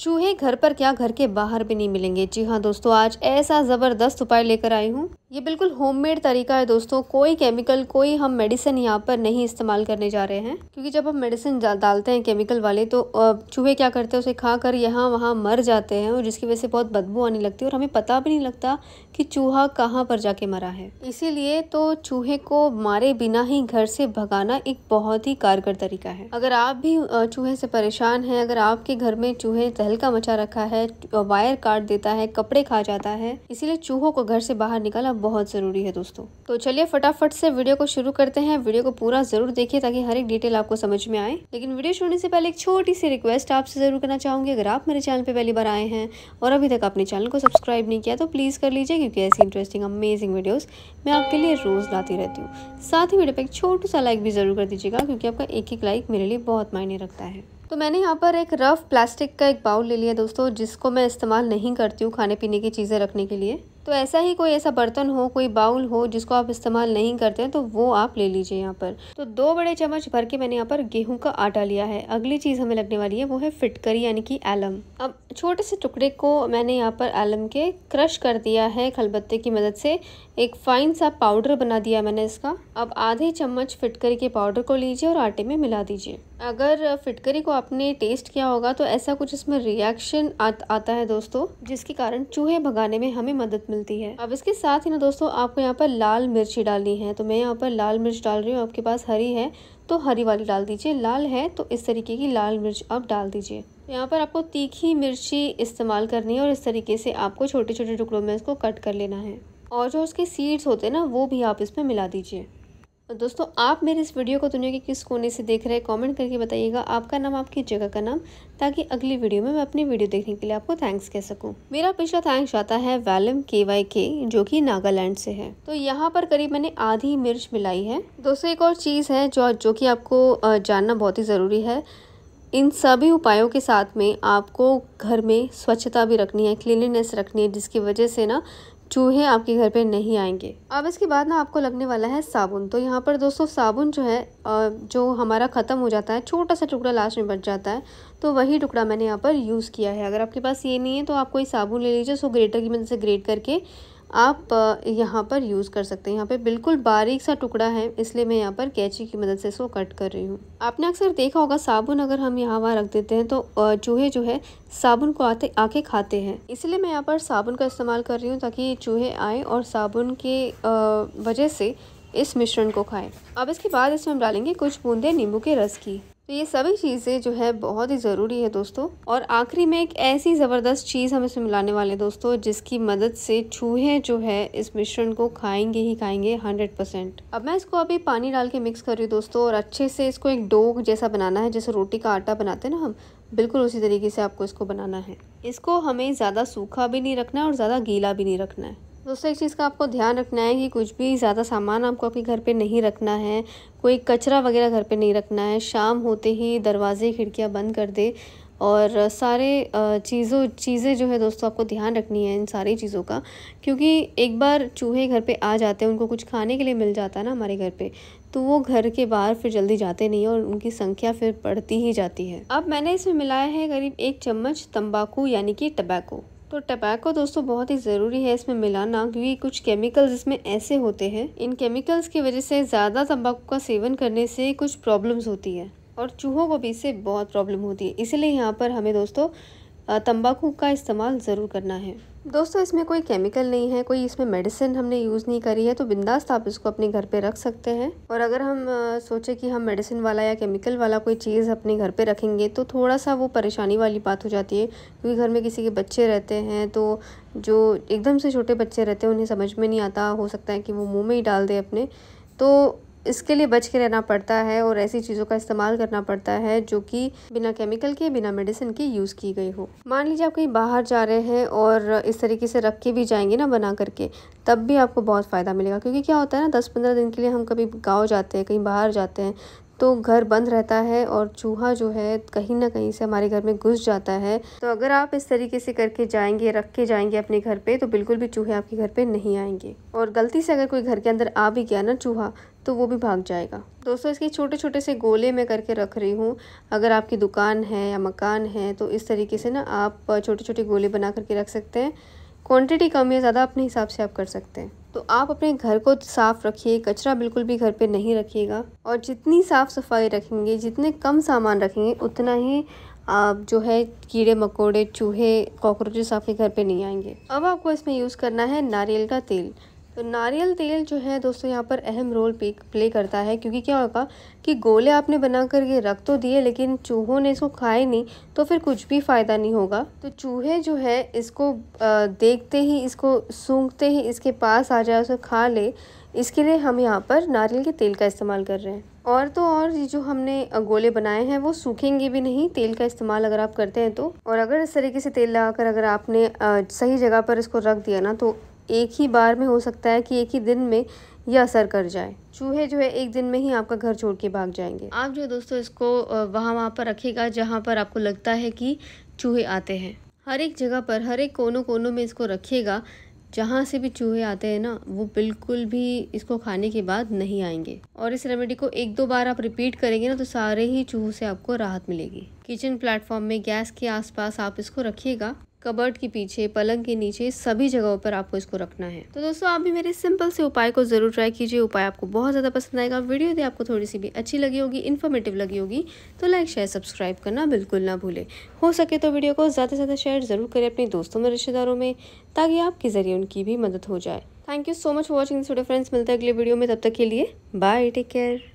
चूहे घर पर क्या घर के बाहर भी नहीं मिलेंगे? जी हाँ दोस्तों, आज ऐसा ज़बरदस्त उपाय लेकर आई हूँ। ये बिल्कुल होममेड तरीका है दोस्तों। कोई केमिकल कोई हम मेडिसिन यहाँ पर नहीं इस्तेमाल करने जा रहे हैं। क्योंकि जब हम मेडिसिन डालते हैं केमिकल वाले तो चूहे क्या करते हैं, उसे खाकर यहाँ वहाँ मर जाते हैं और जिसकी वजह से बहुत बदबू आने लगती है और हमें पता भी नहीं लगता कि चूहा कहाँ पर जाके मरा है। इसीलिए तो चूहे को मारे बिना ही घर से भगाना एक बहुत ही कारगर तरीका है। अगर आप भी चूहे से परेशान हैं, अगर आपके घर में चूहे तहलका मचा रखा है वायर काट देता है, कपड़े खा जाता है, इसीलिए चूहों को घर से बाहर निकालना बहुत ज़रूरी है दोस्तों। तो चलिए फटाफट से वीडियो को शुरू करते हैं। वीडियो को पूरा ज़रूर देखिए ताकि हर एक डिटेल आपको समझ में आए। लेकिन वीडियो छोड़ने से पहले एक छोटी सी रिक्वेस्ट आपसे ज़रूर करना चाहूँगी। अगर आप मेरे चैनल पर पहली बार आए हैं और अभी तक अपने चैनल को सब्सक्राइब नहीं किया तो प्लीज़ कर लीजिए क्योंकि ऐसी इंटरेस्टिंग अमेजिंग वीडियोज़ मैं आपके लिए रोज़ लाती रहती हूँ। साथ ही वीडियो पर एक छोटा सा लाइक भी ज़रूर कर दीजिएगा, क्योंकि आपका एक एक लाइक मेरे लिए बहुत मायने रखता है। तो मैंने यहाँ पर एक रफ प्लास्टिक का एक बाउल ले लिया दोस्तों, जिसको मैं इस्तेमाल नहीं करती हूँ खाने पीने की चीज़ें रखने के लिए। तो ऐसा ही कोई ऐसा बर्तन हो, कोई बाउल हो, जिसको आप इस्तेमाल नहीं करते हैं तो वो आप ले लीजिए यहाँ पर। तो दो बड़े चम्मच भर के मैंने यहाँ पर गेहूँ का आटा लिया है। अगली चीज़ हमें लगने वाली है, वो है फिटकरी, यानी कि एलम। अब छोटे से टुकड़े को मैंने यहाँ पर एलम के क्रश कर दिया है खलबत्ते की मदद से। एक फाइन सा पाउडर बना दिया मैंने इसका। अब आधे चम्मच फिटकरी के पाउडर को लीजिए और आटे में मिला दीजिए। अगर फिटकरी को आपने टेस्ट किया होगा तो ऐसा कुछ इसमें रिएक्शन आ, आता है दोस्तों जिसके कारण चूहे भगाने में हमें मदद मिलती है। अब इसके साथ ही ना दोस्तों आपको यहाँ पर लाल मिर्ची डालनी है। तो मैं यहाँ पर लाल मिर्च डाल रही हूँ। आपके पास हरी है तो हरी वाली डाल दीजिए। लाल है तो इस तरीके की लाल मिर्च आप डाल दीजिए। यहाँ पर आपको तीखी मिर्ची इस्तेमाल करनी है और इस तरीके से आपको छोटे छोटे टुकड़ों में इसको कट कर लेना है। और जो उसके सीड्स होते हैं ना वो भी आप इसमें मिला दीजिए। तो दोस्तों, आप मेरे इस वीडियो को दुनिया के किस कोने से देख रहे हैं कमेंट करके बताइएगा। आपका नाम, आपकी जगह का नाम, ताकि अगली वीडियो में मैं अपनी वीडियो देखने के लिए आपको थैंक्स कह सकूँ। मेरा पिछला थैंक्स आता है वैलम के वाई के जो कि नागालैंड से है। तो यहाँ पर करीब मैंने आधी मिर्च मिलाई है। दोस्तों, एक और चीज़ है जो जो कि आपको जानना बहुत ही ज़रूरी है। इन सभी उपायों के साथ में आपको घर में स्वच्छता भी रखनी है क्लीनिनेस रखनी है, जिसकी वजह से ना चूहे आपके घर पे नहीं आएँगे। अब इसके बाद ना आपको लगने वाला है साबुन। तो यहाँ पर दोस्तों साबुन जो है जो हमारा ख़त्म हो जाता है छोटा सा टुकड़ा लास्ट में बच जाता है। तो वही टुकड़ा मैंने यहाँ पर यूज़ किया है। अगर आपके पास ये नहीं है तो आप कोई साबुन ले लीजिए, उसको ग्रेटर की मदद से ग्रेट करके आप यहाँ पर यूज़ कर सकते हैं। यहाँ पे बिल्कुल बारीक सा टुकड़ा है, इसलिए मैं यहाँ पर कैची की मदद से इसको कट कर रही हूँ। आपने अक्सर देखा होगा, साबुन अगर हम यहाँ वहाँ रख देते हैं तो चूहे जो है, साबुन को आते आके खाते हैं। इसलिए मैं यहाँ पर साबुन का इस्तेमाल कर रही हूँ, ताकि चूहे आए और साबुन के वजह से इस मिश्रण को खाएँ। अब इसके बाद इसमें हम डालेंगे कुछ बूंदे नींबू के रस की। तो ये सभी चीज़ें जो है बहुत ही ज़रूरी है दोस्तों। और आखिरी में एक ऐसी ज़बरदस्त चीज़ हम इसमें मिलाने वाले दोस्तों, जिसकी मदद से चूहे जो है इस मिश्रण को खाएँगे ही खाएँगे हंड्रेड परसेंट। अब मैं इसको अभी पानी डाल के मिक्स कर रही हूँ दोस्तों और अच्छे से इसको एक डोग जैसा बनाना है, जैसे रोटी का आटा बनाते हैं ना हम, बिल्कुल उसी तरीके से आपको इसको बनाना है। इसको हमें ज़्यादा सूखा भी नहीं रखना है और ज़्यादा गीला भी नहीं रखना है। दोस्तों, एक चीज़ का आपको ध्यान रखना है कि कुछ भी ज़्यादा सामान आपको आपके घर पे नहीं रखना है। कोई कचरा वगैरह घर पे नहीं रखना है। शाम होते ही दरवाजे, खिड़कियाँ बंद कर दे और सारे चीज़ों, चीज़ें जो है दोस्तों, आपको ध्यान रखनी है इन सारी चीज़ों का। क्योंकि एक बार चूहे घर पे आ जाते हैं, उनको कुछ खाने के लिए मिल जाता है ना हमारे घर पे तो वो घर के बाहर फिर जल्दी जाते नहीं और उनकी संख्या फिर बढ़ती ही जाती है। अब मैंने इसमें मिलाया है करीब एक चम्मच तम्बाकू यानी कि टबैको। तो टबैको दोस्तों बहुत ही ज़रूरी है इसमें मिलाना, क्योंकि कुछ केमिकल्स इसमें ऐसे होते हैं। इन केमिकल्स की वजह से ज़्यादा तंबाकू का सेवन करने से कुछ प्रॉब्लम्स होती है। और चूहों को भी इससे बहुत प्रॉब्लम होती है। इसलिए यहाँ पर हमें दोस्तों तंबाकू का इस्तेमाल ज़रूर करना है। दोस्तों, इसमें कोई केमिकल नहीं है, कोई इसमें मेडिसिन हमने यूज़ नहीं करी है तो बिंदास आप इसको अपने घर पे रख सकते हैं। और अगर हम सोचे कि हम मेडिसिन वाला या केमिकल वाला कोई चीज़ अपने घर पे रखेंगे तो थोड़ा सा वो परेशानी वाली बात हो जाती है, क्योंकि घर में किसी के बच्चे रहते हैं तो जो एकदम से छोटे बच्चे रहते हैं, उन्हें समझ में नहीं आता, हो सकता है कि वो मुँह में ही डाल दें अपने। तो इसके लिए बच के रहना पड़ता है और ऐसी चीज़ों का इस्तेमाल करना पड़ता है जो कि बिना केमिकल के, बिना मेडिसिन के यूज़ की गई हो। मान लीजिए आप कहीं बाहर जा रहे हैं और इस तरीके से रख के भी जाएँगे ना बना करके, तब भी आपको बहुत फ़ायदा मिलेगा। क्योंकि क्या होता है ना, दस पंद्रह दिन के लिए हम कभी गाँव जाते हैं, कहीं बाहर जाते हैं तो घर बंद रहता है और चूहा जो है कहीं ना कहीं से हमारे घर में घुस जाता है। तो अगर आप इस तरीके से करके जाएँगे, रख के जाएँगे अपने घर पे तो बिल्कुल भी चूहे आपके घर पे नहीं आएँगे। और गलती से अगर कोई घर के अंदर आ भी गया ना चूहा तो वो भी भाग जाएगा। दोस्तों, इसके छोटे छोटे से गोले मैं करके रख रही हूँ। अगर आपकी दुकान है या मकान है तो इस तरीके से ना आप छोटे छोटे गोले बना करके रख सकते हैं। क्वांटिटी कम या ज़्यादा अपने हिसाब से आप कर सकते हैं। तो आप अपने घर को साफ़ रखिए, कचरा बिल्कुल भी घर पे नहीं रखिएगा। और जितनी साफ़ सफ़ाई रखेंगे, जितने कम सामान रखेंगे, उतना ही आप जो है कीड़े मकोड़े, चूहे, कॉकरोचेस आपके घर पे नहीं आएँगे। अब आपको इसमें यूज़ करना है नारियल का तेल। तो नारियल तेल जो है दोस्तों यहाँ पर अहम रोल पे प्ले करता है, क्योंकि क्या होगा कि गोले आपने बना कर ये रख तो दिए, लेकिन चूहों ने इसको खाए नहीं तो फिर कुछ भी फ़ायदा नहीं होगा। तो चूहे जो है, इसको देखते ही, इसको सूंघते ही, इसके पास आ जाए, उसे खा ले, इसके लिए हम यहाँ पर नारियल के तेल का इस्तेमाल कर रहे हैं। और तो और ये जो हमने गोले बनाए हैं, वो सूखेंगे भी नहीं, तेल का इस्तेमाल अगर आप करते हैं तो। और अगर इस तरीके से तेल लगाकर अगर आपने सही जगह पर इसको रख दिया ना तो एक ही बार में हो सकता है कि एक ही दिन में यह असर कर जाए। चूहे जो है, एक दिन में ही आपका घर छोड़ के भाग जाएँगे। आप जो दोस्तों, इसको वहाँ वहाँ पर रखिएगा, जहाँ पर आपको लगता है कि चूहे आते हैं। हर एक जगह पर, हर एक कोनों कोनों में इसको रखिएगा। जहाँ से भी चूहे आते हैं ना, वो बिल्कुल भी इसको खाने के बाद नहीं आएँगे। और इस रेमेडी को एक दो बार आप रिपीट करेंगे ना तो सारे ही चूहों से आपको राहत मिलेगी। किचन प्लेटफॉर्म में गैस के आसपास आप इसको रखिएगा। कबर्ड के पीछे, पलंग के नीचे, सभी जगहों पर आपको इसको रखना है। तो दोस्तों, आप भी मेरे सिंपल से उपाय को ज़रूर ट्राई कीजिए। उपाय आपको बहुत ज़्यादा पसंद आएगा। वीडियो यदि आपको थोड़ी सी भी अच्छी लगी होगी इन्फॉर्मेटिव लगी होगी तो लाइक शेयर सब्सक्राइब करना बिल्कुल ना भूले। हो सके तो वीडियो को ज़्यादा से ज़्यादा शेयर ज़रूर करें अपने दोस्तों में, रिश्तेदारों में, ताकि आपके ज़रिए उनकी भी मदद हो जाए। Thank you so much for watching video friends मिलते हैं अगले वीडियो में। तब तक के लिए बाय टेक केयर